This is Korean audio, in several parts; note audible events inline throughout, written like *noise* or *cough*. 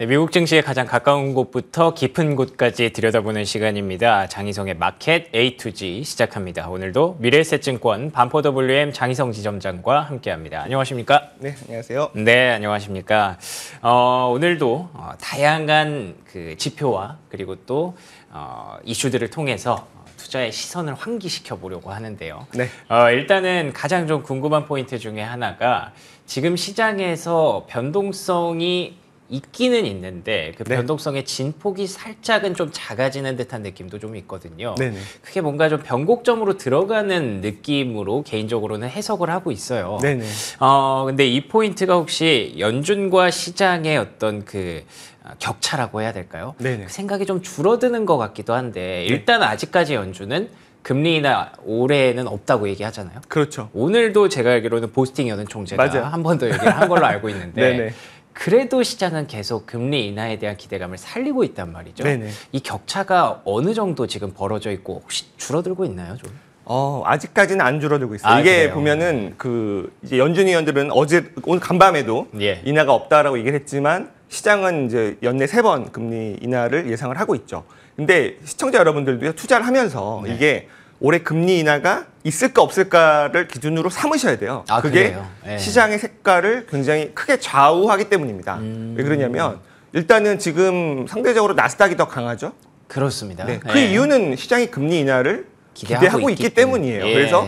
네, 미국 증시에 가장 가까운 곳부터 깊은 곳까지 들여다보는 시간입니다. 장희성의 마켓 A to G 시작합니다. 오늘도 미래에셋증권 반포 WM 장희성 지점장과 함께합니다. 안녕하십니까? 네, 안녕하세요. 네, 안녕하십니까? 어, 오늘도 어, 다양한 그 지표와 그리고 또 어, 이슈들을 통해서 투자의 시선을 환기시켜 보려고 하는데요. 네. 어, 일단은 가장 좀 궁금한 포인트 중에 하나가 지금 시장에서 변동성이 있기는 있는데 그 네. 변동성의 진폭이 살짝은 좀 작아지는 듯한 느낌도 좀 있거든요. 네네. 그게 뭔가 좀 변곡점으로 들어가는 느낌으로 개인적으로는 해석을 하고 있어요. 네네. 어, 근데 이 포인트가 혹시 연준과 시장의 어떤 그 아, 격차라고 해야 될까요? 그 생각이 좀 줄어드는 것 같기도 한데 일단 아직까지 연준은 금리 인하 올해는 없다고 얘기하잖아요. 그렇죠. 오늘도 제가 알기로는 보스팅 여는 총재가. 한 번 더 얘기를 한 걸로 알고 있는데. *laughs* 그래도 시장은 계속 금리 인하에 대한 기대감을 살리고 있단 말이죠. 네네. 이 격차가 어느 정도 지금 벌어져 있고 혹시 줄어들고 있나요, 좀? 어, 아직까지는 안 줄어들고 있어요. 아, 이게 그래요? 보면은 그 이제 연준 위원들은 어제 오늘 간밤에도 예. 인하가 없다라고 얘기를 했지만 시장은 이제 연내 세 번 금리 인하를 예상을 하고 있죠. 근데 시청자 여러분들도요 투자를 하면서 네. 이게 올해 금리 인하가 있을까 없을까를 기준으로 삼으셔야 돼요. 아, 그게? 예. 시장의 색깔을 굉장히 크게 좌우하기 때문입니다. 음. 왜 그러냐면 일단은 지금 상대적으로 나스닥이 더 강하죠. 그렇습니다. 네, 그 예. 이유는 시장이 금리 인하를 기대하고 기대하고, 있기 있기, 때문이에요. 예. 그래서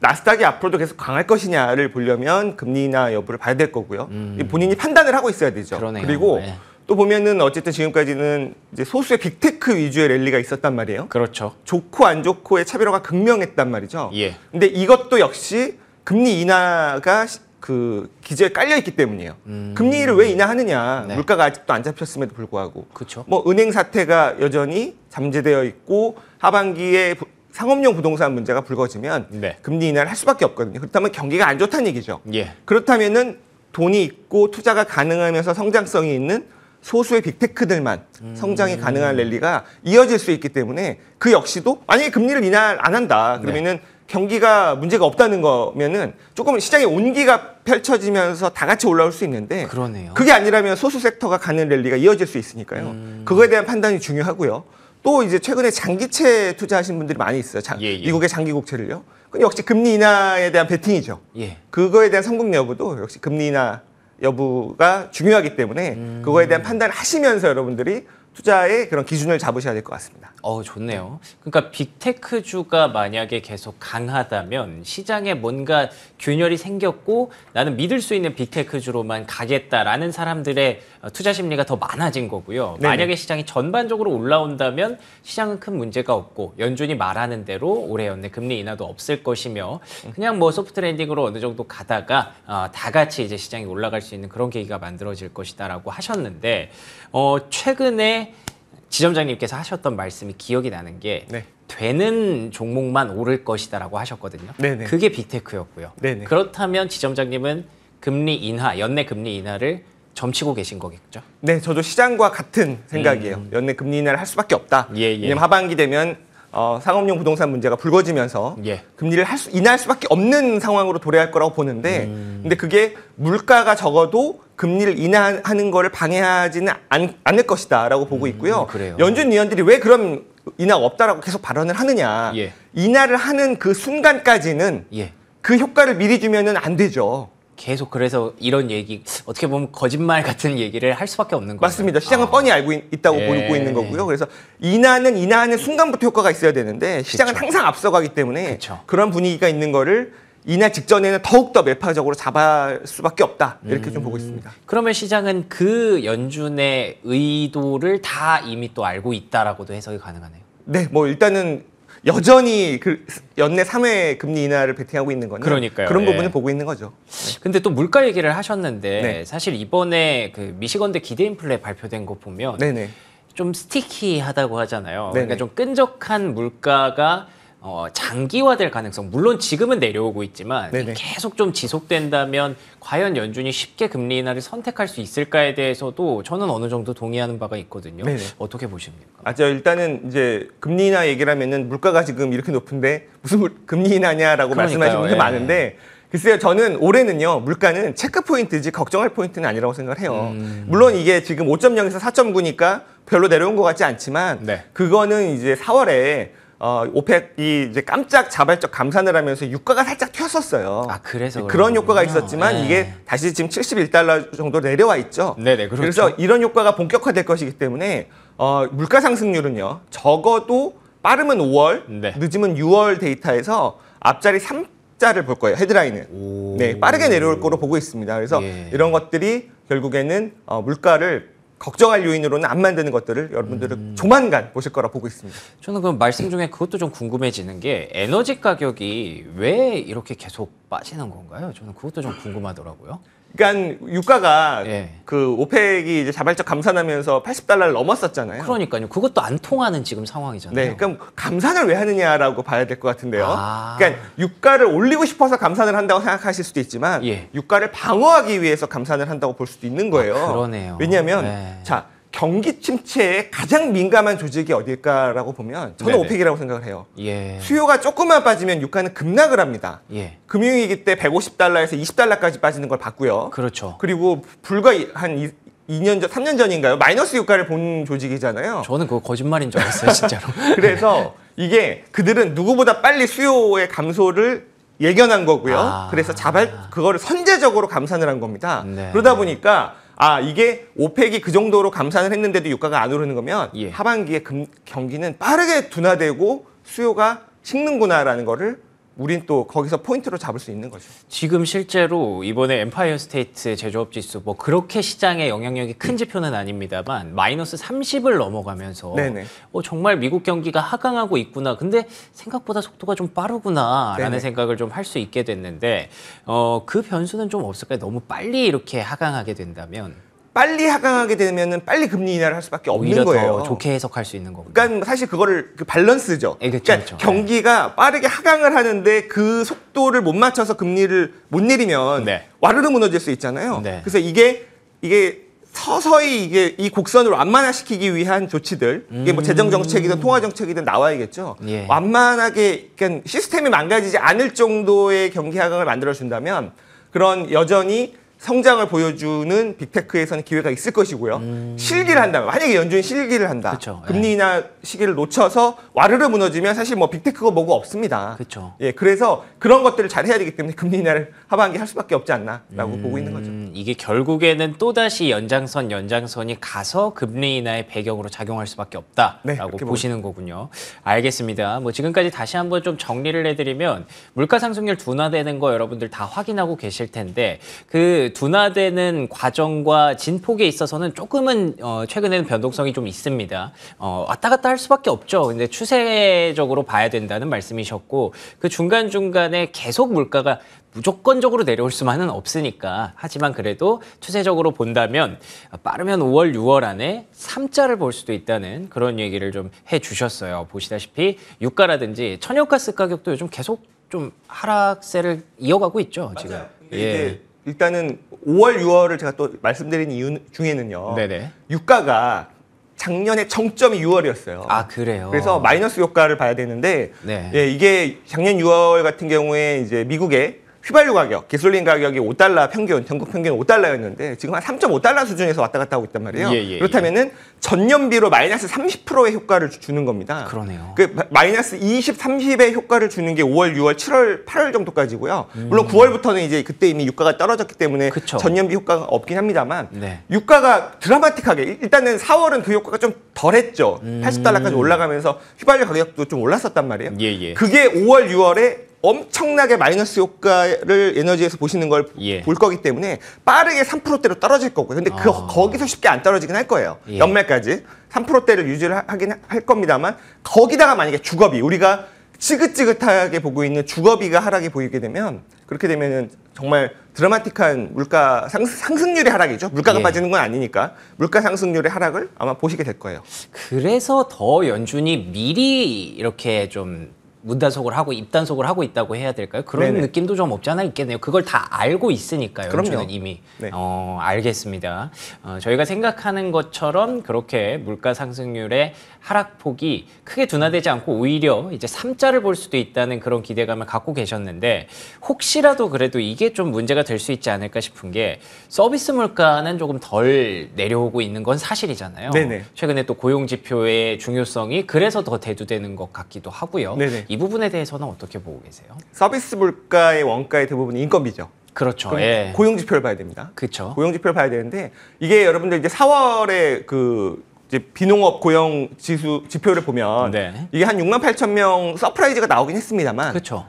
나스닥이 앞으로도 계속 강할 것이냐를 보려면 금리 인하 여부를 봐야 될 거고요. 이 본인이 판단을 하고 있어야 되죠. 음. 그러네요. 그리고 네. 또 보면은 어쨌든 지금까지는 이제 소수의 빅테크 위주의 랠리가 있었단 말이에요. 그렇죠. 좋고 안 좋고의 차별화가 극명했단 말이죠. 예. 근데 이것도 역시 금리 인하가 시- 그 기저에 깔려 있기 때문이에요. 금리를 왜 인하하느냐? 음. 네. 물가가 아직도 안 잡혔음에도 불구하고. 그렇죠. 뭐 은행 사태가 여전히 잠재되어 있고 하반기에 부- 상업용 부동산 문제가 불거지면 네. 금리 인하를 할 수밖에 없거든요. 그렇다면 경기가 안 좋다는 얘기죠. 예. 그렇다면은 돈이 있고 투자가 가능하면서 성장성이 있는 소수의 빅테크들만 음. 성장이 가능한 랠리가 이어질 수 있기 때문에 그 역시도 만약에 금리를 인하 안 한다 그러면은 네. 경기가 문제가 없다는 거면은 조금 시장의 온기가 펼쳐지면서 다 같이 올라올 수 있는데 그러네요. 그게 아니라면 소수 섹터가 가는 랠리가 이어질 수 있으니까요. 음. 그거에 대한 판단이 중요하고요. 또 이제 최근에 장기채 투자하신 분들이 많이 있어요. 장- 예, 예. 미국의 장기 국채를요. 그 역시 금리 인하에 대한 베팅이죠. 예. 그거에 대한 성공 여부도 역시 금리 인하 여부가 중요하기 때문에 음. 그거에 대한 판단을 하시면서 여러분들이 투자의 그런 기준을 잡으셔야 될 것 같습니다. 어, 좋네요. 그러니까 빅테크주가 만약에 계속 강하다면 시장에 뭔가 균열이 생겼고 나는 믿을 수 있는 빅테크주로만 가겠다라는 사람들의 어, 투자 심리가 더 많아진 거고요. 네네. 만약에 시장이 전반적으로 올라온다면 시장은 큰 문제가 없고 연준이 말하는 대로 올해 연내 금리 인하도 없을 것이며 그냥 뭐 소프트 랜딩으로 어느 정도 가다가 어, 다 같이 이제 시장이 올라갈 수 있는 그런 계기가 만들어질 것이다라고 하셨는데 어, 최근에 지점장님께서 하셨던 말씀이 기억이 나는 게 네. 되는 종목만 오를 것이다라고 하셨거든요. 네네. 그게 빅테크였고요. 네네. 그렇다면 지점장님은 금리 인하, 연내 금리 인하를 점치고 계신 거겠죠? 네, 저도 시장과 같은 생각이에요. 연내 금리 인하를 할 수밖에 없다. 음. 예, 예. 왜냐면 하반기 되면 어, 상업용 부동산 문제가 불거지면서 예. 금리를 할 수, 인하할 수밖에 없는 상황으로 도래할 거라고 보는데, 음. 근데 그게 물가가 적어도 금리를 인하하는 거를 방해하지는 않, 않을 것이다라고 보고 있고요. 음. 연준 위원들이 왜 그럼 인하가 없다라고 계속 발언을 하느냐? 예. 인하를 하는 그 순간까지는 예. 그 효과를 미리 주면은 안 되죠. 계속 그래서 이런 얘기 어떻게 보면 거짓말 같은 얘기를 할 수밖에 없는 거예요. 맞습니다. 시장은 아. 뻔히 알고 있, 다고 예. 보고 있는 거고요. 그래서 인하는 인하하는 순간부터 효과가 있어야 되는데 시장은 그쵸. 항상 앞서가기 때문에 그쵸. 그런 분위기가 있는 거를 인하 직전에는 더욱 더 매파적으로 잡을 수밖에 없다 이렇게 좀 보고 있습니다. 그러면 시장은 그 연준의 의도를 다 이미 또 알고 있다라고도 해석이 가능하네요. 네, 뭐 일단은 여전히 그 연내 3회 금리 인하를 베팅하고 있는 거는 그러니까요. 그런 예. 부분을 보고 있는 거죠. 근데 또 물가 얘기를 하셨는데 네. 사실 이번에 그 미시건대 기대 인플레 발표된 거 보면 네네. 좀 스티키하다고 하잖아요. 네네. 그러니까 좀 끈적한 물가가 어, 장기화될 가능성. 물론 지금은 내려오고 있지만 네네. 계속 좀 지속된다면 과연 연준이 쉽게 금리 인하를 선택할 수 있을까에 대해서도 저는 어느 정도 동의하는 바가 있거든요. 네네. 어떻게 보십니까? 맞죠. 일단은 이제 금리 인하 얘기를 하면은 물가가 지금 이렇게 높은데 무슨 물- 금리 인하냐라고. 말씀하시는 분들 예. 많은데 글쎄요, 저는 올해는요, 물가는 체크 포인트지 걱정할 포인트는 아니라고 생각을 해요. 음. 물론 이게 지금 5.0에서 4.9니까 별로 내려온 것 같지 않지만, 네. 그거는 이제 4월에 어, 오펙이 이제 깜짝 자발적 감산을 하면서 유가가 살짝 튀었었어요. 아, 그래서 그런 효과가. 있었지만 네. 이게 다시 지금 71달러 정도 내려와 있죠. 네네, 그렇죠. 그래서 이런 효과가 본격화될 것이기 때문에 어, 물가 상승률은요 적어도 빠르면 5월, 네. 늦으면 6월 데이터에서 앞자리 3자를 볼 거예요 헤드라인은. 오. 네, 빠르게 내려올 거로 보고 있습니다. 그래서 예. 이런 것들이 결국에는 어, 물가를 걱정할 요인으로는 안 만드는 것들을 여러분들은 음. 조만간 보실 거라 보고 있습니다. 저는 그럼 말씀 중에 그것도 좀 궁금해지는 게 에너지 가격이 왜 이렇게 계속 빠지는 건가요? 저는 그것도 좀 궁금하더라고요. 그러니까 유가가 예. 그 오펙이 이제 자발적 감산하면서 80달러를 넘었었잖아요. 그러니까요. 그것도 안 통하는 지금 상황이잖아요. 네, 그럼 감산을 왜 하느냐라고 봐야 될 것 같은데요. 아. 그러니까 유가를 올리고 싶어서 감산을 한다고 생각하실 수도 있지만 예. 유가를 방어하기 위해서 감산을 한다고 볼 수도 있는 거예요. 아, 그러네요. 왜냐하면 네. 자 경기 침체에 가장 민감한 조직이 어딜까라고 보면 저는 네네. 오펙이라고 생각을 해요. 예. 수요가 조금만 빠지면 유가는 급락을 합니다. 예. 금융위기 때 150달러에서 20달러까지 빠지는 걸 봤고요. 그렇죠. 그리고 불과 이- 한 이- 2년 전, 3년 전인가요? 마이너스 유가를 본 조직이잖아요. 저는 그거 거짓말인 줄 알았어요, 진짜로. *laughs* 그래서 이게 그들은 누구보다 빨리 수요의 감소를 예견한 거고요. 아. 그래서 자발 그거를 선제적으로 감산을 한 겁니다. 네. 그러다 보니까 아 이게 오펙이 그 정도로 감산을 했는데도 유가가 안 오르는 거면 예. 하반기에 금, 경기는 빠르게 둔화되고 수요가 식는구나라는 거를 우린 또 거기서 포인트로 잡을 수 있는 거죠. 지금 실제로 이번에 엠파이어 스테이트 제조업 지수 뭐 그렇게 시장에 영향력이 큰 지표는 아닙니다만 마이너스 30을 넘어가면서 네네. 어, 정말 미국 경기가 하강하고 있구나. 근데 생각보다 속도가 좀 빠르구나라는 네네. 생각을 좀 할 수 있게 됐는데 어, 그 변수는 좀 없을까요? 너무 빨리 이렇게 하강하게 된다면 빨리 하강하게 되면은 빨리 금리 인하를 할 수밖에 없는 거예요. 더 좋게 해석할 수 있는 거군요. 그러니까 사실 그거를 그 밸런스죠. 예, 그쵸, 그러니까 그쵸. 경기가 빠르게 하강을 하는데 그 속도를 못 맞춰서 금리를 못 내리면 네. 와르르 무너질 수 있잖아요. 네. 그래서 이게 이게 서서히 이게 이 곡선을 완만화시키기 위한 조치들 이게 뭐 재정 정책이든 통화 정책이든 나와야겠죠. 음. 예. 완만하게 그러니까 시스템이 망가지지 않을 정도의 경기 하강을 만들어 준다면 그런 여전히 성장을 보여주는 빅테크에서는 기회가 있을 것이고요. 실기를 한다면 만약에 연준이 실기를 한다. 음. 그쵸, 예. 금리 인하 시기를 놓쳐서 와르르 무너지면 사실 뭐 빅테크가 뭐고 없습니다. 그쵸. 예, 그래서 그런 것들을 잘 해야 되기 때문에 금리 인하를 하반기 할 수밖에 없지 않나라고 보고 있는 거죠. 음, 이게 결국에는 또 다시 연장선 연장선이 가서 금리 인하의 배경으로 작용할 수밖에 네, 없다라고 그렇게 보시는 거군요. 알겠습니다. 뭐 지금까지 다시 한번 좀 정리를 해드리면 물가 상승률 둔화되는 거 여러분들 다 확인하고 계실 텐데 그 둔화되는 과정과 진폭에 있어서는 조금은 어, 최근에는 변동성이 좀 있습니다. 어, 왔다 갔다 할 수밖에 없죠. 근데 추세적으로 봐야 된다는 말씀이셨고 그 중간 중간에 계속 물가가 무조건적으로 내려올 수만은 없으니까 하지만 그래도 추세적으로 본다면 빠르면 5월, 6월 안에 3자를 볼 수도 있다는 그런 얘기를 좀 해주셨어요. 보시다시피 유가라든지 천연가스 가격도 요즘 계속 좀 하락세를 이어가고 있죠. 지금. 예. 일단은 5월, 6월을 제가 또 말씀드린 이유 중에는요. 네네. 유가가 작년에 정점이 6월이었어요. 아 그래요. 그래서 마이너스 효과를 봐야 되는데 네. 예, 이게 작년 6월 같은 경우에 이제 미국의 휘발유 가격, 가솔린 가격이 5달러 평균, 전국 평균 5달러였는데 지금 한 3.5달러 수준에서 왔다 갔다 하고 있단 말이에요. 예, 예, 그렇다면은 전년비로 마이너스 30%의 효과를 주- 주는 겁니다. 그러네요. 그 마- 마이너스 20, 30의 효과를 주는 게 5월, 6월, 7월, 8월 정도까지고요. 물론 9월부터는 이제 그때 이미 유가가 떨어졌기 때문에 음. 그쵸. 전년비 효과가 없긴 합니다만 네. 유가가 드라마틱하게 일- 일단은 4월은 그 효과가 좀 덜했죠. 80달러까지 올라가면서 휘발유 가격도 좀 올랐었단 말이에요. 음. 예, 예. 그게 5월, 6월에 엄청나게 마이너스 효과를 에너지에서 보시는 걸볼 예. 거기 때문에 빠르게 3%대로 떨어질 거고요. 근데 그 아. 거기서 쉽게 안 떨어지긴 할 거예요. 예. 연말까지 3%대를 유지를 하- 하긴 할 겁니다만 거기다가 만약에 주거비 우리가 지긋지긋하게 보고 있는 주거비가 하락이 보이게 되면 그렇게 되면은 정말 드라마틱한 물가 상, 상승률의 하락이죠. 물가가 예. 빠지는 건 아니니까 물가 상승률의 하락을 아마 보시게 될 거예요. 그래서 더 연준이 미리 이렇게 좀 문단속을 하고 입단속을 하고 있다고 해야 될까요? 그런 네네. 느낌도 좀 없지 않아 있겠네요. 그걸 다 알고 있으니까요. 그럼요. 연준은 이미 네. 어, 알겠습니다. 어, 저희가 생각하는 것처럼 그렇게 물가 상승률의 하락폭이 크게 둔화되지 않고 오히려 이제 3자를 볼 수도 있다는 그런 기대감을 갖고 계셨는데 혹시라도 그래도 이게 좀 문제가 될 수 있지 않을까 싶은 게 서비스 물가는 조금 덜 내려오고 있는 건 사실이잖아요. 네네. 최근에 또 고용 지표의 중요성이 그래서 더 대두되는 것 같기도 하고요. 네네. 이 부분에 대해서는 어떻게 보고 계세요? 서비스 물가의 원가의 대부분이 인건비죠. 그렇죠. 예. 고용 지표를 봐야 됩니다. 그렇죠. 고용 지표를 봐야 되는데 이게 여러분들 이제 4월에 그 이제 비농업 고용 지수 지표를 보면 네. 이게 한 6만 8천 명 surprise가 나오긴 했습니다만 그렇죠.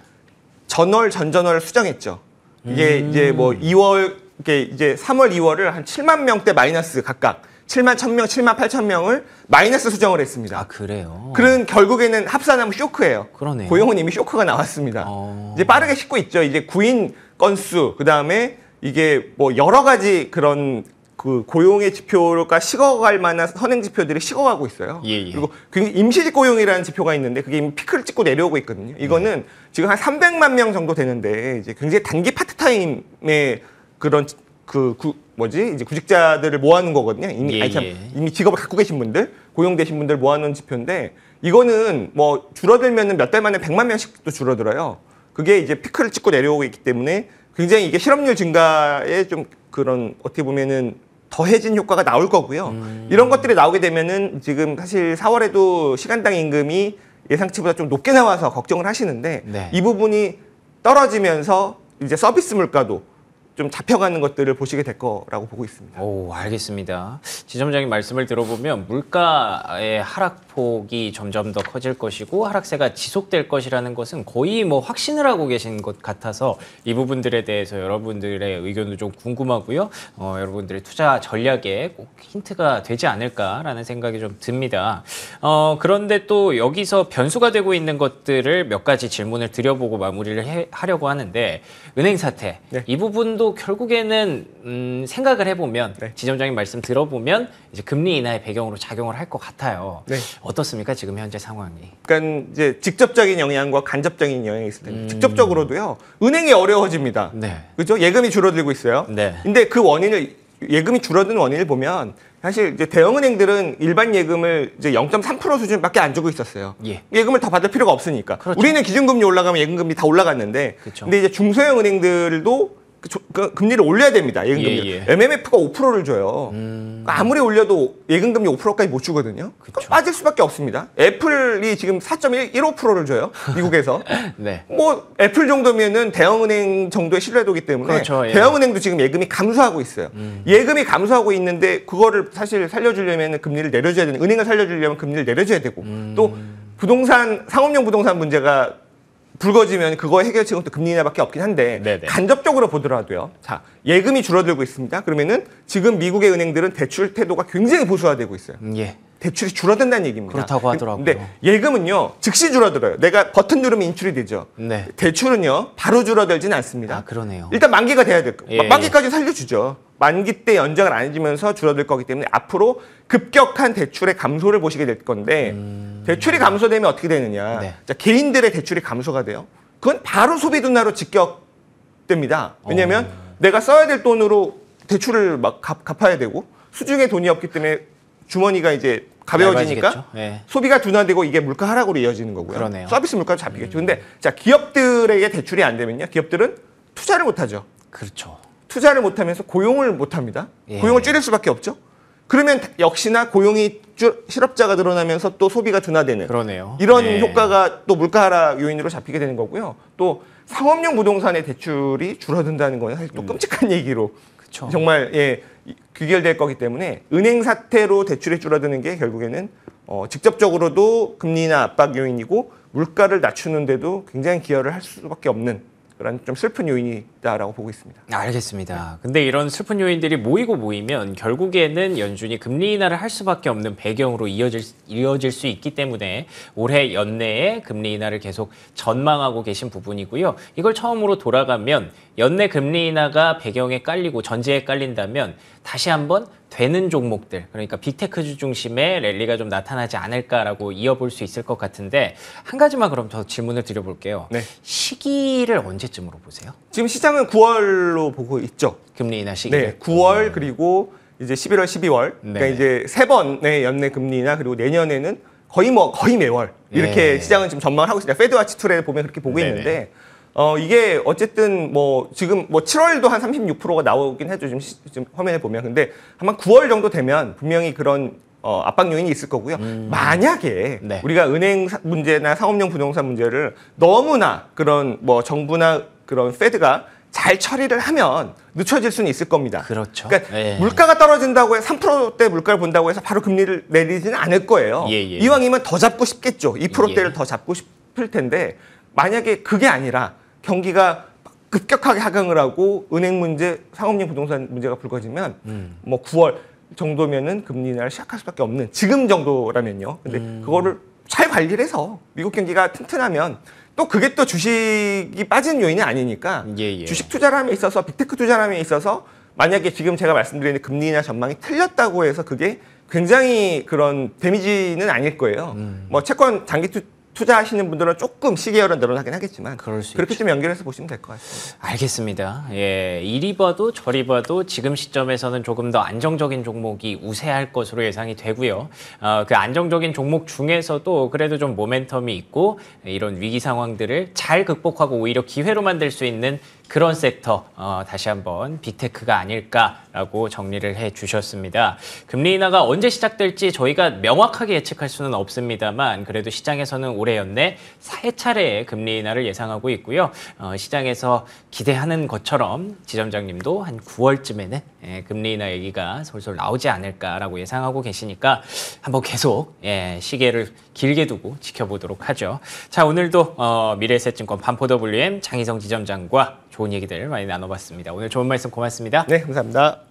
전월 전전월 수정했죠. 이게 음. 이제 뭐 2월 이게 이제 3월 2월을 한 7만 명대 마이너스 각각 7만 1천 명, 7만 8천 명을 마이너스 수정을 했습니다. 아 그래요. 그런 결국에는 합산하면 쇼크예요. 그러네요. 고용은 이미 쇼크가 나왔습니다. 어. 이제 빠르게 싣고 있죠. 이제 구인 건수, 그 다음에 이게 뭐 여러 가지 그런 그 고용의 지표가 식어갈 만한 선행 지표들이 식어가고 있어요. 예, 예. 그리고 굉장히 임시직 고용이라는 지표가 있는데 그게 이미 피크를 찍고 내려오고 있거든요. 이거는 지금 한 300만 명 정도 되는데 이제 굉장히 단기 파트타임의 그런 그 구, 뭐지 이제 구직자들을 모아놓은 거거든요. 이미 예, 아니 참 예. 이미 직업을 갖고 계신 분들, 고용되신 분들 모아놓은 지표인데 이거는 뭐 줄어들면은 몇 달 만에 100만 명씩도 줄어들어요. 그게 이제 피크를 찍고 내려오고 있기 때문에 굉장히 이게 실업률 증가에 좀 그런 어떻게 보면은 더해진 효과가 나올 거고요. 음. 이런 것들이 나오게 되면은 지금 사실 4월에도 시간당 임금이 예상치보다 좀 높게 나와서 걱정을 하시는데 네. 이 부분이 떨어지면서 이제 서비스 물가도 좀 잡혀가는 것들을 보시게 될 거라고 보고 있습니다. 오, 알겠습니다. 지점장님 말씀을 들어보면 물가의 하락 폭이 점점 더 커질 것이고 하락세가 지속될 것이라는 것은 거의 뭐 확신을 하고 계신 것 같아서 이 부분들에 대해서 여러분들의 의견도 좀 궁금하고요. 어, 여러분들의 투자 전략에 꼭 힌트가 되지 않을까라는 생각이 좀 듭니다. 어, 그런데 또 여기서 변수가 되고 있는 것들을 몇 가지 질문을 드려보고 마무리를 해- 하려고 하는데 은행 사태 네. 이 부분도 결국에는 음, 생각을 해보면 네. 지점장님 말씀 들어보면 이제 금리 인하의 배경으로 작용을 할 것 같아요. 네. 어떻습니까 지금 현재 상황이? 그러니까 이제 직접적인 영향과 간접적인 영향이 있을 텐데 직접적으로도요 은행이 어려워집니다. 네. 그죠? 예금이 줄어들고 있어요. 네. 근데 그 원인을 예금이 줄어드는 원인을 보면 사실 이제 대형 은행들은 일반 예금을 이제 0.3% 수준밖에 안 주고 있었어요. 예. 예금을 더 받을 필요가 없으니까. 그렇죠. 우리는 기준금리 올라가면 예금금리 다 올라갔는데, 그렇죠. 근데 이제 중소형 은행들도 그 조- 그 금리를 올려야 됩니다. 예금금리. 예, 예. MMF가 5%를 줘요. 음. 아무리 올려도 예금금리 5%까지 못 주거든요. 그쵸. 빠질 수밖에 없습니다. 애플이 지금 4.15%를 줘요. 미국에서. *laughs* 네. 뭐 애플 정도면은 대형은행 정도의 신뢰도기 때문에 그렇죠, 예. 음. 대형은행도 지금 예금이 감소하고 있어요. 예금이 감소하고 있는데 그거를 사실 살려주려면 금리를 내려줘야 되는 은행을 살려주려면 금리를 내려줘야 되고 음. 또 부동산 상업용 부동산 문제가 불거지면 그거 해결책은 또 금리 인하밖에 없긴 한데 네네. 간접적으로 보더라도요. 자 예금이 줄어들고 있습니다. 그러면은 지금 미국의 은행들은 대출 태도가 굉장히 보수화되고 있어요. 음, 예. 대출이 줄어든다는 얘기입니다. 그렇다고 하더라고요. 근데 예금은요 즉시 줄어들어요. 내가 버튼 누르면 인출이 되죠. 네. 대출은요 바로 줄어들지는 않습니다. 아 그러네요. 일단 만기가 돼야 될 거. 예, 만기까지 살려주죠. 만기 때 연장을 안 해주면서 줄어들 거기 때문에 앞으로 급격한 대출의 감소를 보시게 될 건데 대출이 감소되면 어떻게 되느냐? 음. 네. 자, 개인들의 대출이 감소가 돼요. 그건 바로 소비 둔화로 직격됩니다. 왜냐하면 어. 내가 써야 될 돈으로 대출을 막 갚, 갚아야 되고 수중에 돈이 없기 때문에 주머니가 이제 가벼워지니까? 예. 소비가 둔화되고 이게 물가 하락으로 이어지는 거고요. 그러네요. 음. 서비스 물가도 잡히겠죠. 근데 자 기업들에게 대출이 안 되면요, 기업들은 투자를 못 하죠. 그렇죠. 투자를 못 하면서 고용을 못 합니다. 예. 고용을 줄일 수밖에 없죠. 그러면 역시나 고용이 줄, 실업자가 늘어나면서 또 소비가 둔화되는 그러네요. 이런 예. 효과가 또 물가 하락 요인으로 잡히게 되는 거고요. 또 상업용 부동산의 대출이 줄어든다는 건 사실 또 끔찍한 얘기로 음. 그쵸. 정말 예 이- 귀결될 거기 때문에 은행 사태로 대출이 줄어드는 게 결국에는 어, 직접적으로도 금리 인하 압박 요인이고 물가를 낮추는데도 굉장히 기여를 할 수밖에 없는 그런 좀 슬픈 요인이다라고 보고 있습니다. 알겠습니다. 근데 이런 슬픈 요인들이 모이고 모이면 결국에는 연준이 금리 인하를 할 수밖에 없는 배경으로 이어질, 이어질 수 있기 때문에 올해 연내에 금리 인하를 계속 전망하고 계신 부분이고요. 이걸 처음으로 돌아가면 연내 금리 인하가 배경에 깔리고 전제에 깔린다면 다시 한번 되는 종목들 그러니까 빅테크주 중심의 랠리가 좀 나타나지 않을까라고 이어볼 수 있을 것 같은데 한 가지만 그럼 더 질문을 드려볼게요. 네. 시기를 언제쯤으로 보세요? 지금 시장은 9월로 보고 있죠. 금리 인하 시기를. 네, 9월 그리고 이제 11월, 12월. 그러니까 네. 이제 세 번의 연내 금리나 그리고 내년에는 거의 뭐 거의 매월 이렇게 네. 시장은 지금 전망을 하고 있습니다. 페드와치 툴에 보면 그렇게 보고 네네. 있는데 어 이게 어쨌든 뭐 지금 뭐 7월도 한 36%가 나오긴 해죠. 지금, 시- 지금 화면에 보면 근데 아마 9월 정도 되면 분명히 그런 어, 압박 요인이 있을 거고요. 만약에 네. 우리가 은행 사- 문제나 상업용 부동산 문제를 너무나 그런 뭐 정부나 그런 페드가 잘 처리를 하면 늦춰질 수는 있을 겁니다. 그렇죠. 그러니까 예. 물가가 떨어진다고 해서 3%대 물가를 본다고 해서 바로 금리를 내리지는 않을 거예요. 예, 예. 이왕이면 더 잡고 싶겠죠. 2%대를 예. 더 잡고 싶을 텐데 만약에 그게 아니라 경기가 급격하게 하강을 하고 은행 문제, 상업용 부동산 문제가 불거지면 음. 뭐 9월 정도면은 금리 인하를 시작할 수밖에 없는 지금 정도라면요. 근데 음. 그거를 잘 관리를 해서 미국 경기가 튼튼하면 또 그게 또 주식이 빠지는 요인이 아니니까 예, 예. 주식 투자함에 있어서 big tech 투자함에 있어서 만약에 지금 제가 말씀드린 금리 인하 전망이 틀렸다고 해서 그게 굉장히 그런 damage는 아닐 거예요. 음. 뭐 채권 장기 투, 투자하시는 분들은 조금 시계열은 늘어나긴 하겠지만 그럴 수 그렇게 좀 연결해서 보시면 될 것 같습니다. 알겠습니다. 예, 이리 봐도 저리 봐도 지금 시점에서는 조금 더 안정적인 종목이 우세할 것으로 예상이 되고요. 어, 그 안정적인 종목 중에서도 그래도 좀 모멘텀이 있고 이런 위기 상황들을 잘 극복하고 오히려 기회로 만들 수 있는 그런 섹터 어, 다시 한번 빅테크가 아닐까라고 정리를 해 주셨습니다. 금리 인하가 언제 시작될지 저희가 명확하게 예측할 수는 없습니다만 그래도 시장에서는 올해 연내 세 차례의 금리 인하를 예상하고 있고요. 어, 시장에서 기대하는 것처럼 지점장님도 한 9월쯤에는 예, 금리 인하 얘기가 솔솔 나오지 않을까라고 예상하고 계시니까 한번 계속 예, 시계를 길게 두고 지켜보도록 하죠. 자 오늘도 어, 미래에셋증권 반포 WM 장희성 지점장과 좋은 얘기들 많이 나눠봤습니다. 오늘 좋은 말씀 고맙습니다. 네, 감사합니다.